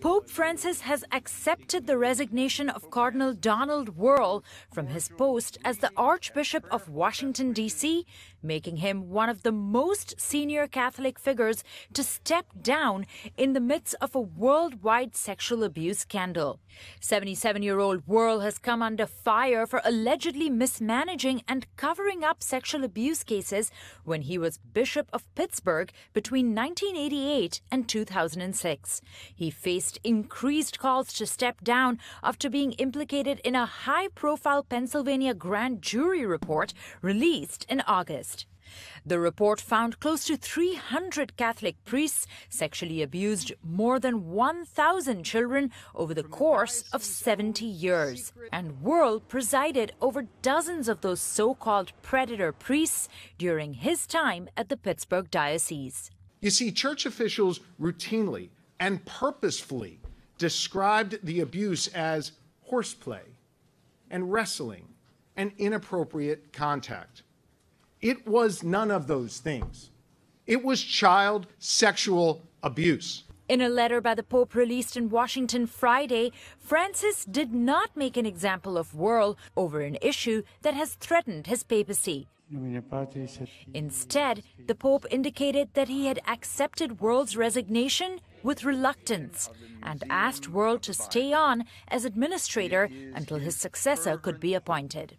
Pope Francis has accepted the resignation of Cardinal Donald Wuerl from his post as the Archbishop of Washington, D.C., making him one of the most senior Catholic figures to step down in the midst of a worldwide sexual abuse scandal. 77 year old Wuerl has come under fire for allegedly mismanaging and covering up sexual abuse cases when he was Bishop of Pittsburgh between 1988 and 2006. He faced increased calls to step down after being implicated in a high profile Pennsylvania grand jury report released in August. The report found close to 300 Catholic priests sexually abused more than 1,000 children over the course of 70 years. And Wuerl presided over dozens of those so called predator priests during his time at the Pittsburgh Diocese. You see, church officials routinely and purposefully described the abuse as horseplay and wrestling and inappropriate contact. It was none of those things. It was child sexual abuse. In a letter by the Pope released in Washington Friday, Francis did not make an example of Wuerl over an issue that has threatened his papacy. Instead, the Pope indicated that he had accepted Wuerl's resignation with reluctance and asked Wuerl to stay on as administrator until his successor could be appointed.